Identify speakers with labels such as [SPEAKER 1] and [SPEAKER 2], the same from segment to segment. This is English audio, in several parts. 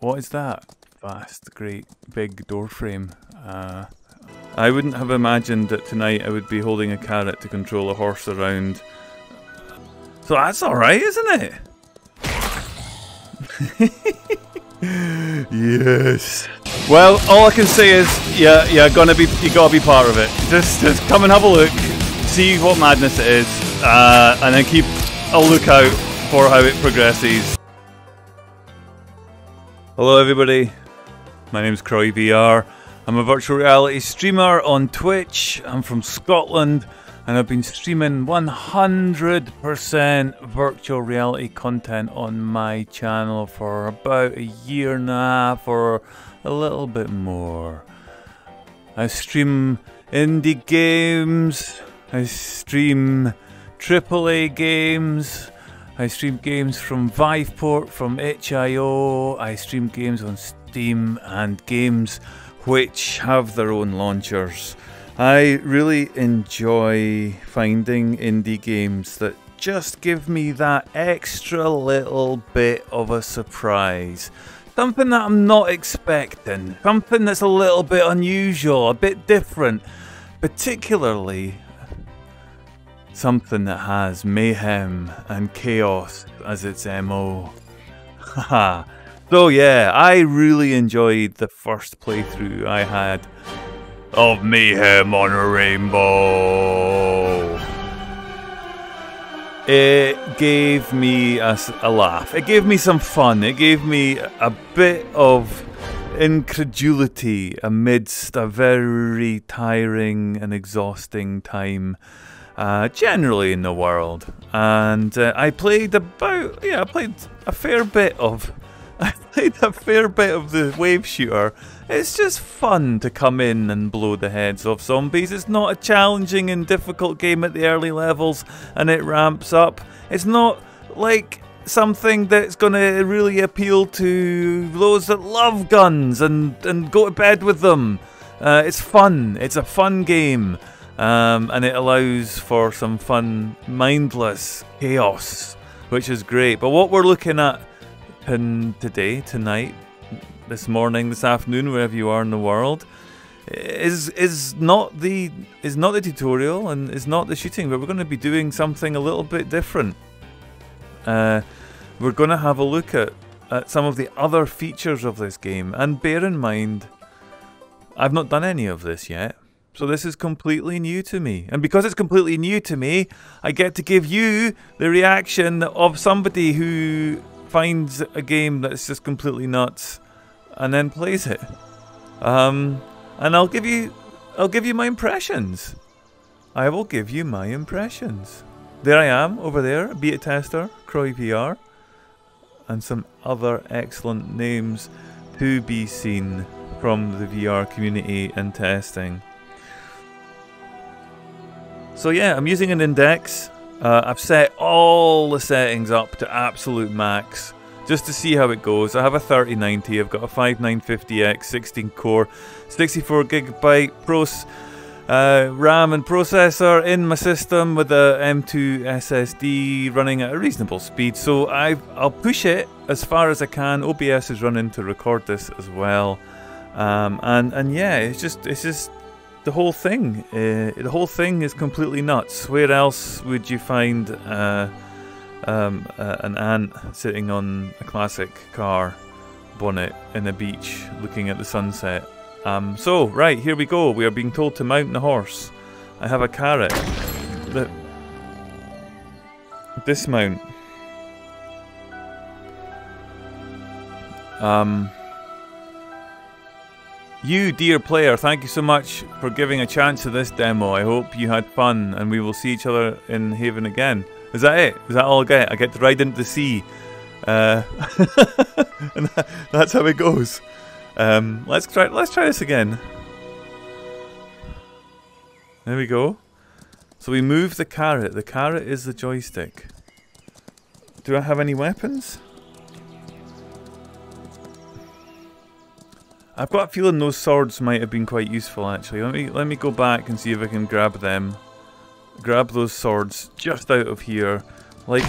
[SPEAKER 1] What is that? Vast, great, big door frame. Uh, I wouldn't have imagined that tonight I would be holding a carrot to control a horse around. So that's alright, isn't it? yes. Well, all I can say is, yeah, yeah, gonna be, you gotta be part of it. Just, just come and have a look, see what madness it is, uh, and then keep a lookout for how it progresses. Hello, everybody. My name's Kroy VR. I'm a virtual reality streamer on Twitch. I'm from Scotland and I've been streaming 100% virtual reality content on my channel for about a year and a half or a little bit more. I stream indie games, I stream AAA games, I stream games from Viveport, from HIO, I stream games on Steam and games which have their own launchers. I really enjoy finding indie games that just give me that extra little bit of a surprise. Something that I'm not expecting. Something that's a little bit unusual, a bit different. Particularly something that has mayhem and chaos as its MO. Haha. so yeah, I really enjoyed the first playthrough I had of Mayhem on a Rainbow. It gave me a, a, laugh. It gave me some fun. It gave me a bit of incredulity amidst a very tiring and exhausting time. Uh, generally in the world, and uh, I played about yeah, I played a fair bit of I played a fair bit of the wave shooter. It's just fun to come in and blow the heads off zombies. It's not a challenging and difficult game at the early levels and it ramps up. It's not like something that's going to really appeal to those that love guns and, and go to bed with them. Uh, it's fun. It's a fun game. Um, and it allows for some fun, mindless chaos, which is great. But what we're looking at happen today, tonight, this morning, this afternoon, wherever you are in the world, is is not the is not the tutorial and is not the shooting, but we're going to be doing something a little bit different. Uh, we're going to have a look at at some of the other features of this game, and bear in mind, I've not done any of this yet. So this is completely new to me. And because it's completely new to me, I get to give you the reaction of somebody who finds a game that's just completely nuts and then plays it. Um, and I'll give you, I'll give you my impressions. I will give you my impressions. There I am over there, beta tester, Kroy VR, and some other excellent names to be seen from the VR community and testing. So yeah, I'm using an index. Uh, I've set all the settings up to absolute max just to see how it goes. I have a 3090, I've got a 5950X 16 core, 64 gigabyte pros, uh, RAM and processor in my system with a M2 SSD running at a reasonable speed. So i will push it as far as I can. OBS is running to record this as well, um, and and yeah, it's just it's just the whole thing. Uh, the whole thing is completely nuts. Where else would you find uh, um, uh, an ant sitting on a classic car bonnet in a beach looking at the sunset? Um, so, right, here we go. We are being told to mount the horse. I have a carrot. Dismount. Um, you, dear player, thank you so much for giving a chance to this demo. I hope you had fun and we will see each other in Haven again. Is that it? Is that all I get? I get to ride into the sea. Uh, and that's how it goes. Um, let's try. Let's try this again. There we go. So we move the carrot. The carrot is the joystick. Do I have any weapons? I've got a feeling those swords might have been quite useful actually. Let me let me go back and see if I can grab them. Grab those swords just out of here. Like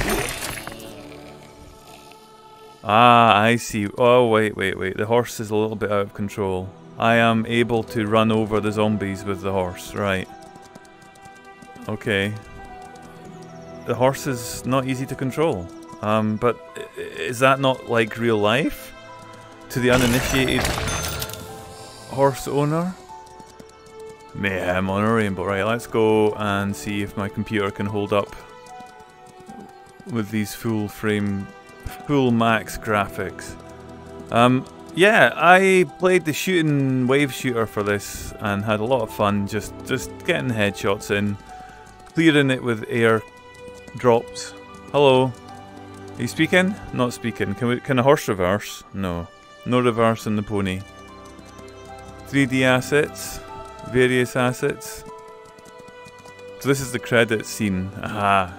[SPEAKER 1] Ah, I see. Oh, wait, wait, wait. The horse is a little bit out of control. I am able to run over the zombies with the horse. Right. Okay. The horse is not easy to control. Um, but is that not like real life? To the uninitiated horse owner? Mayhem on a rainbow. Right, let's go and see if my computer can hold up with these full frame, full max graphics. Um, yeah, I played the shooting wave shooter for this and had a lot of fun just, just getting headshots in, clearing it with air drops. Hello. Are you speaking? Not speaking. Can we can a horse reverse? No. No reverse in the pony. 3D assets. Various assets. So this is the credit scene. Aha.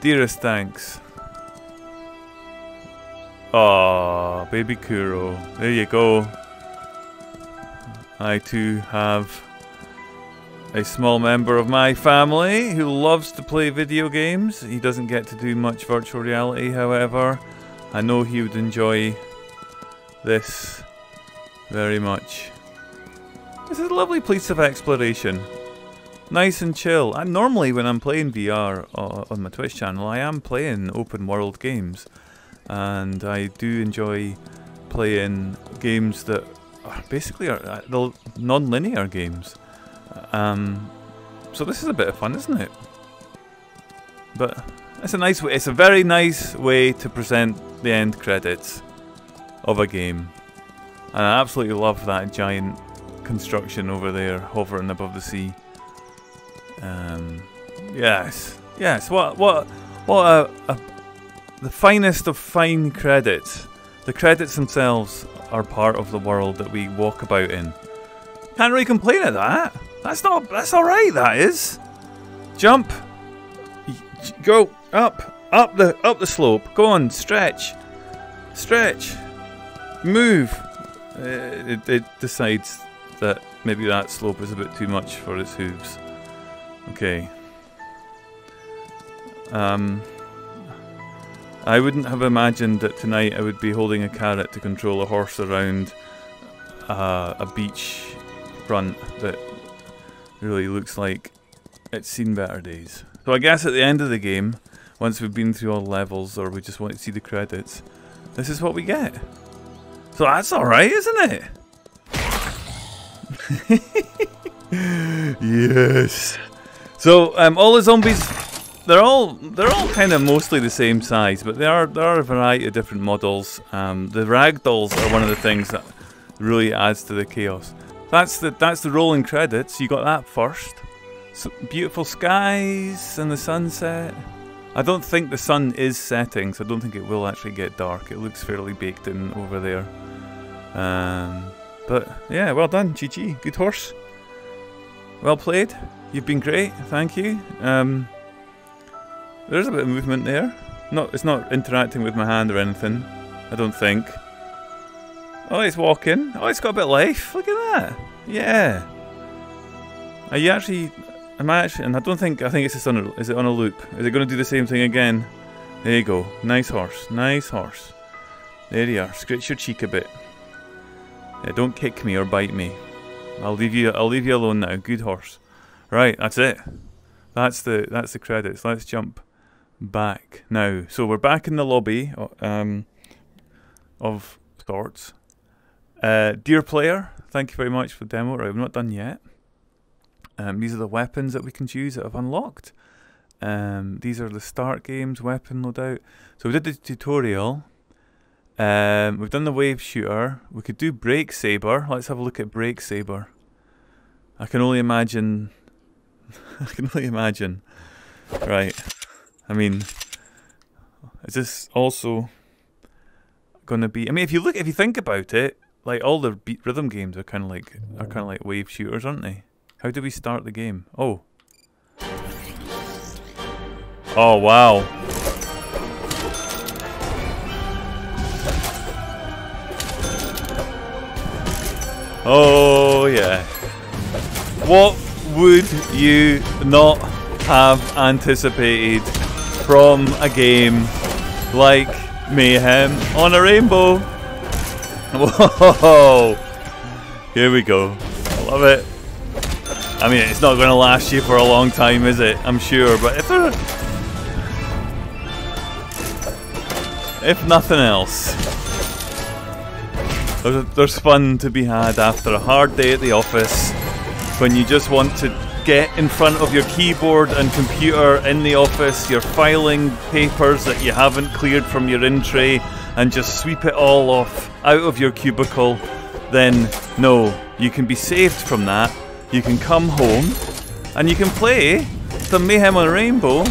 [SPEAKER 1] Dearest thanks. Oh, baby Kuro. There you go. I too have a small member of my family who loves to play video games. He doesn't get to do much virtual reality, however. I know he would enjoy this very much. This is a lovely place of exploration. Nice and chill. And normally when I'm playing VR uh, on my Twitch channel, I am playing open world games. And I do enjoy playing games that are basically are uh, non-linear games. Um, so this is a bit of fun, isn't it? But it's a nice way. It's a very nice way to present the end credits of a game, and I absolutely love that giant construction over there, hovering above the sea. Um, yes, yes. What, what, what a, a, the finest of fine credits. The credits themselves are part of the world that we walk about in. Can't really complain at that. That's not. That's all right. That is. Jump. Go up, up the up the slope. Go on. Stretch. Stretch. Move. Uh, it, it decides that maybe that slope is a bit too much for its hooves. Okay. Um. I wouldn't have imagined that tonight I would be holding a carrot to control a horse around uh, a beach front that really looks like it's seen better days. So I guess at the end of the game, once we've been through all levels or we just want to see the credits, this is what we get. So that's alright, isn't it? yes. So um, all the zombies, they're all they're all kind of mostly the same size, but there are there are a variety of different models. Um, the ragdolls are one of the things that really adds to the chaos. That's the that's the rolling credits. You got that first. So beautiful skies and the sunset. I don't think the sun is setting, so I don't think it will actually get dark. It looks fairly baked in over there. Um, but yeah, well done, GG. Good horse. Well played. You've been great. Thank you. Um, there's a bit of movement there. Not, it's not interacting with my hand or anything. I don't think. Oh, it's walking. Oh, it's got a bit of life. Look at that. Yeah. Are you actually... Am I actually... And I don't think... I think it's just on a... Is it on a loop? Is it going to do the same thing again? There you go. Nice horse. Nice horse. There you are. Scratch your cheek a bit. Yeah, don't kick me or bite me. I'll leave you. I'll leave you alone now. Good horse. Right, that's it. That's the that's the credits. Let's jump back now. So we're back in the lobby um, of sorts. Uh, dear player, thank you very much for the demo. Right, we've not done yet. Um, these are the weapons that we can choose that I've unlocked. Um, these are the start games weapon loadout. So we did the tutorial. Um, we've done the wave shooter. We could do break saber. Let's have a look at break saber. I can only imagine. I can only imagine. Right. I mean, is this also going to be? I mean, if you look, if you think about it, like all the beat rhythm games are kind of like are kind of like wave shooters, aren't they? How do we start the game? Oh. Oh wow. Oh yeah. What would you not have anticipated from a game like mayhem on a rainbow. Whoa! Here we go. I love it. I mean, it's not going to last you for a long time, is it? I'm sure, but if there, if nothing else, there's, there's fun to be had after a hard day at the office when you just want to get in front of your keyboard and computer in the office, you're filing papers that you haven't cleared from your in tray, and just sweep it all off out of your cubicle, then no, you can be saved from that you can come home and you can play the Mayhem on Rainbow.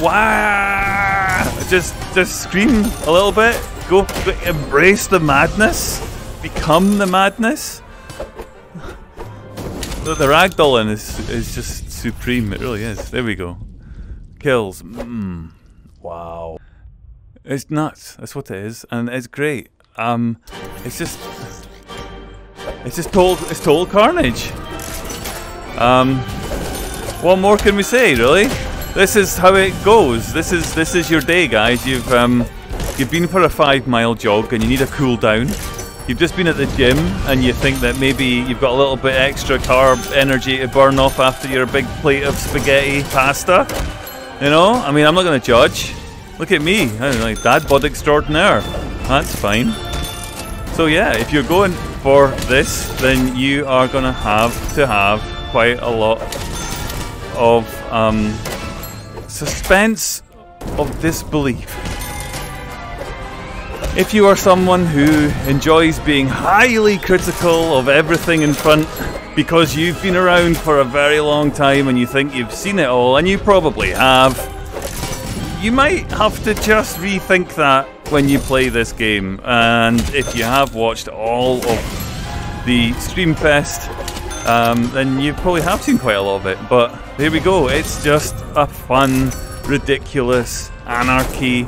[SPEAKER 1] Wow! Just, just scream a little bit. Go, embrace the madness. Become the madness. The, the ragdolling is is just supreme. It really is. There we go. Kills. Mm. Wow. It's nuts. That's what it is, and it's great. Um, it's just, it's just total, it's total carnage. Um, what more can we say, really? This is how it goes. This is this is your day, guys. You've um, you've been for a five mile jog and you need a cool down. You've just been at the gym and you think that maybe you've got a little bit extra carb energy to burn off after your big plate of spaghetti pasta. You know, I mean, I'm not going to judge. Look at me, I'm like dad bod extraordinaire. That's fine. So yeah, if you're going for this, then you are going to have to have quite a lot of um, suspense of disbelief. If you are someone who enjoys being highly critical of everything in front because you've been around for a very long time and you think you've seen it all, and you probably have, you might have to just rethink that when you play this game. And if you have watched all of the Streamfest um, then you probably have seen quite a lot of it. But here we go. It's just a fun, ridiculous anarchy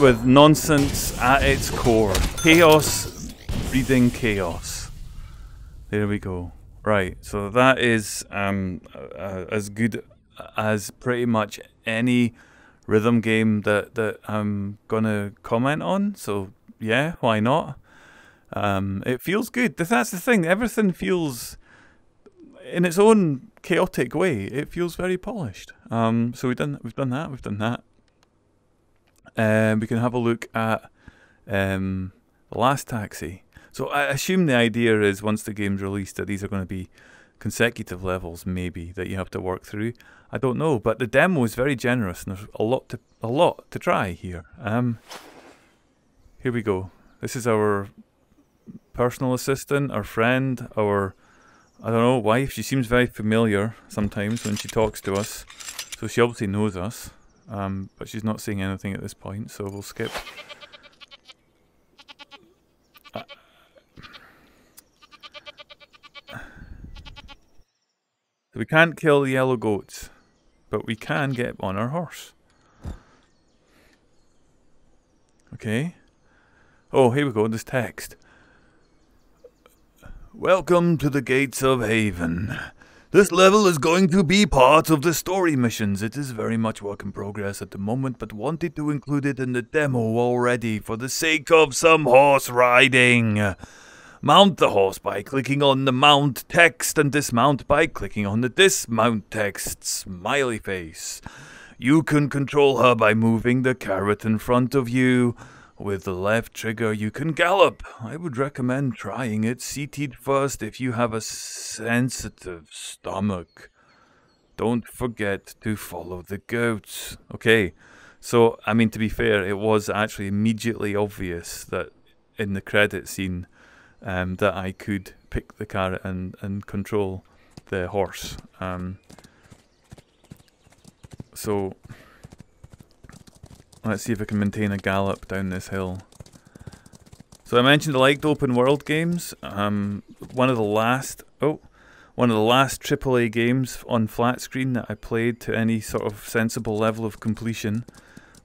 [SPEAKER 1] with nonsense at its core. Chaos breeding chaos. There we go. Right, so that is um, uh, as good as pretty much any rhythm game that, that I'm gonna comment on. So yeah, why not? Um, it feels good. That's the thing. Everything feels in its own chaotic way, it feels very polished. Um, so we've done we've done that. We've done that. Um, we can have a look at um, the last taxi. So I assume the idea is once the game's released that these are going to be consecutive levels, maybe that you have to work through. I don't know, but the demo is very generous, and there's a lot to a lot to try here. Um, here we go. This is our personal assistant, our friend, our I don't know, why, She seems very familiar sometimes when she talks to us. So she obviously knows us. Um, but she's not saying anything at this point, so we'll skip. Uh, we can't kill the yellow goats, but we can get on our horse. Okay. Oh, here we go, this text. Welcome to the gates of Haven. This level is going to be part of the story missions. It is very much work in progress at the moment, but wanted to include it in the demo already for the sake of some horse riding. Mount the horse by clicking on the mount text and dismount by clicking on the dismount text. Smiley face. You can control her by moving the carrot in front of you. With the left trigger, you can gallop. I would recommend trying it seated first if you have a sensitive stomach. Don't forget to follow the goats. Okay, so, I mean, to be fair, it was actually immediately obvious that in the credit scene um, that I could pick the carrot and, and control the horse. Um, so, Let's see if I can maintain a gallop down this hill. So I mentioned I liked open world games. Um, one of the last, oh, one of the last AAA games on flat screen that I played to any sort of sensible level of completion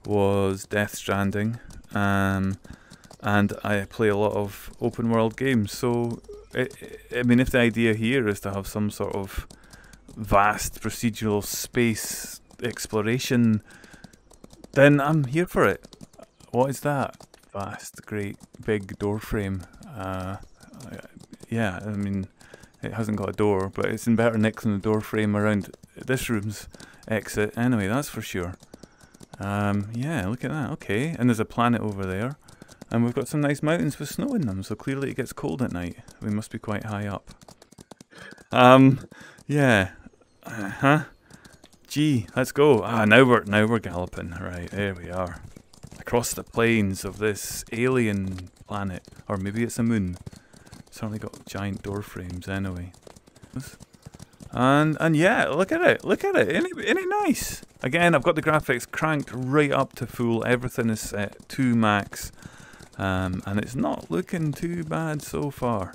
[SPEAKER 1] was Death Stranding. Um, and I play a lot of open world games. So, it, I mean, if the idea here is to have some sort of vast procedural space exploration then I'm here for it. What is that? vast, great, big door frame. Uh, yeah, I mean, it hasn't got a door, but it's in better nick than the door frame around this room's exit. Anyway, that's for sure. Um, yeah, look at that. Okay, and there's a planet over there. And we've got some nice mountains with snow in them, so clearly it gets cold at night. We must be quite high up. Um, yeah. Uh huh. Gee, let's go. Ah, now we're now we're galloping. Right, there we are. Across the plains of this alien planet. Or maybe it's a moon. Certainly got giant door frames anyway. And and yeah, look at it. Look at it. Any any nice. Again, I've got the graphics cranked right up to full. Everything is set to max. Um, and it's not looking too bad so far.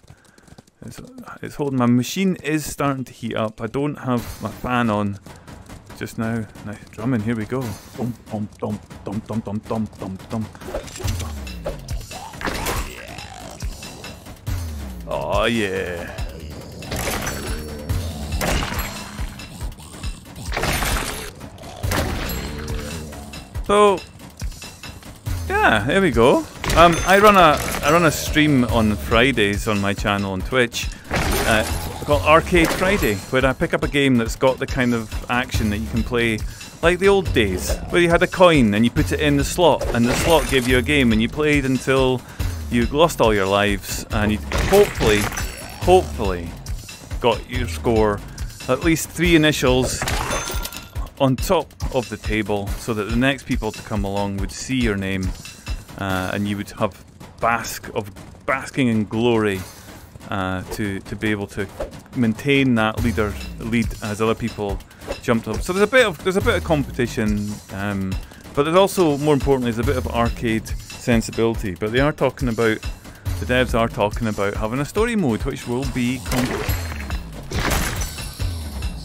[SPEAKER 1] It's, it's holding. My machine is starting to heat up. I don't have my fan on just now. Nice drumming. Here we go. Dum dum dum dum dum dum dum dum dum. Oh yeah. So yeah, there we go. Um, I run a I run a stream on Fridays on my channel on Twitch uh, called Arcade Friday, where I pick up a game that's got the kind of action that you can play like the old days, where you had a coin and you put it in the slot, and the slot gave you a game, and you played until you lost all your lives, and you hopefully, hopefully, got your score at least three initials on top of the table, so that the next people to come along would see your name uh, and you would have bask of basking in glory uh, to to be able to maintain that leader lead as other people jumped up. So there's a bit of there's a bit of competition, um, but there's also more importantly there's a bit of arcade sensibility. But they are talking about the devs are talking about having a story mode, which will be com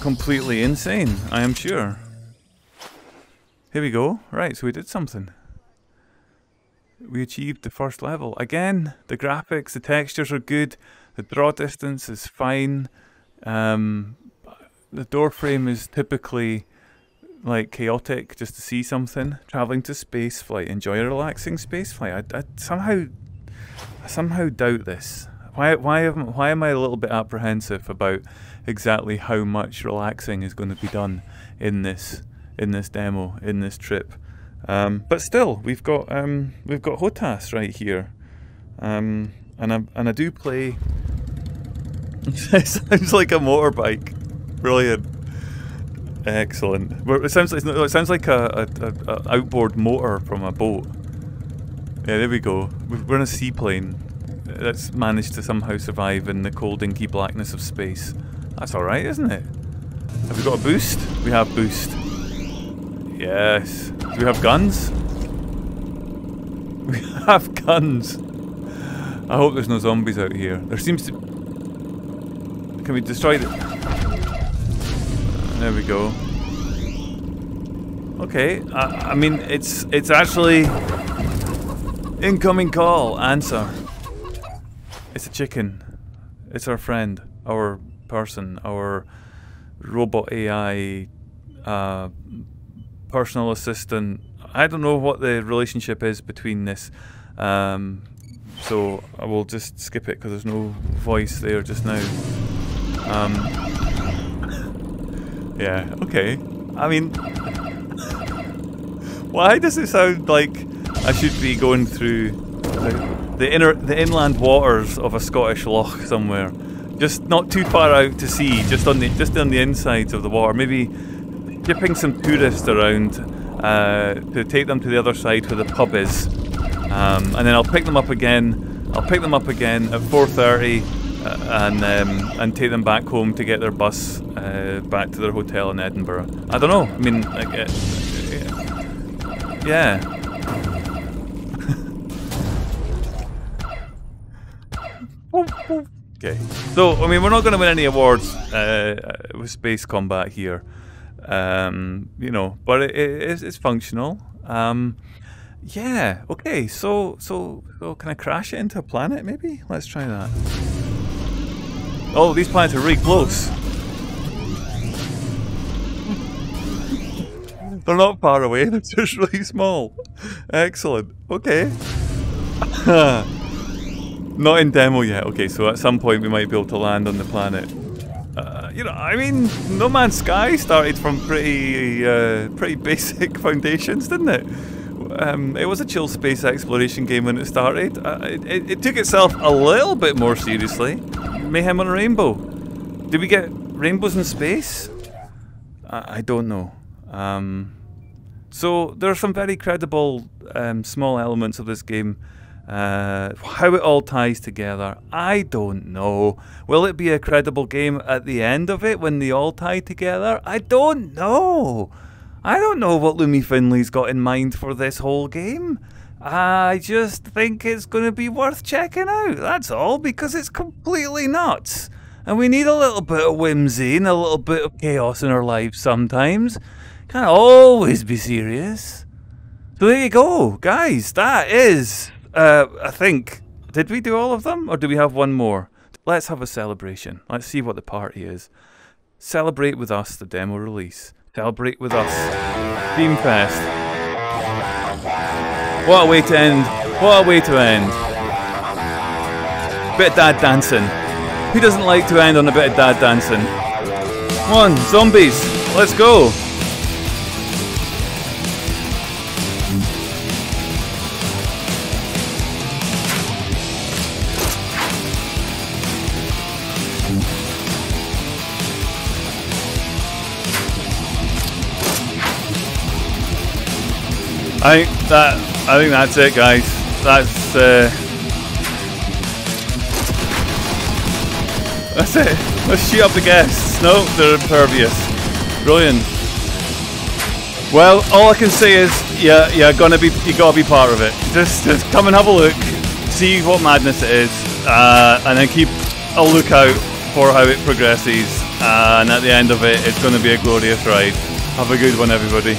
[SPEAKER 1] completely insane. I am sure. Here we go. Right, so we did something we achieved the first level. Again, the graphics, the textures are good, the draw distance is fine. Um, the door frame is typically like chaotic just to see something. Traveling to space flight, enjoy a relaxing space flight. I, I somehow, I somehow doubt this. Why, why, am, why am I a little bit apprehensive about exactly how much relaxing is going to be done in this, in this demo, in this trip? Um, but still, we've got um, we've got Hotas right here, um, and I and I do play. it sounds like a motorbike, brilliant, excellent. It sounds like it sounds like a, a, a outboard motor from a boat. Yeah, there we go. We're in a seaplane that's managed to somehow survive in the cold, inky blackness of space. That's all right, isn't it? Have we got a boost? We have boost. Yes. Do we have guns? We have guns. I hope there's no zombies out here. There seems to... Can we destroy the... There we go. Okay, I, I mean, it's it's actually... Incoming call, answer. It's a chicken. It's our friend, our person, our robot AI uh, personal assistant. I don't know what the relationship is between this. Um, so I will just skip it because there's no voice there just now. Um, yeah, okay. I mean, why does it sound like I should be going through the, the inner, the inland waters of a Scottish loch somewhere? Just not too far out to sea, just on the just on the insides of the water. Maybe dipping some tourists around uh, to take them to the other side where the pub is, um, and then I'll pick them up again. I'll pick them up again at 4:30 uh, and um, and take them back home to get their bus uh, back to their hotel in Edinburgh. I don't know. I mean, like, uh, yeah. okay. So, I mean, we're not going to win any awards uh, with space combat here. Um, you know, but it, it, it's, it's functional. Yeah. Okay. So so so can I crash it into a planet? Maybe. Let's try that. Oh, these planets are really close. They're not far away. They're just really small. Excellent. Okay. Not in demo yet. Okay, so at some point we might be able to land on the planet. Uh, you know, I mean, No Man's Sky started from pretty, uh, pretty basic foundations, didn't it? Um, it was a chill space exploration game when it started. Uh, it, it, it, took itself a little bit more seriously. Mayhem on a Rainbow. Did we get rainbows in space? I, I don't know. Um, so there are some very credible um, small elements of this game uh, how it all ties together, I don't know. Will it be a credible game at the end of it when they all tie together? I don't know. I don't know what Lumi Finley's got in mind for this whole game. I just think it's going to be worth checking out, that's all, because it's completely nuts. And we need a little bit of whimsy and a little bit of chaos in our lives sometimes. Can't always be serious. So there you go, guys. That is uh, I think. Did we do all of them, or do we have one more? Let's have a celebration. Let's see what the party is. Celebrate with us the demo release. Celebrate with us. Theme Fest. What a way to end. What a way to end. Bit of dad dancing. Who doesn't like to end on a bit of dad dancing? Come on, zombies. Let's go. I think that I think that's it, guys. That's uh, that's it. Let's shoot up the guests. No, they're impervious. Brilliant. Well, all I can say is, yeah, yeah, gonna be, you gotta be part of it. Just, just come and have a look, see what madness it is, uh, and then keep a lookout for how it progresses. Uh, and at the end of it, it's gonna be a glorious ride. Have a good one, everybody.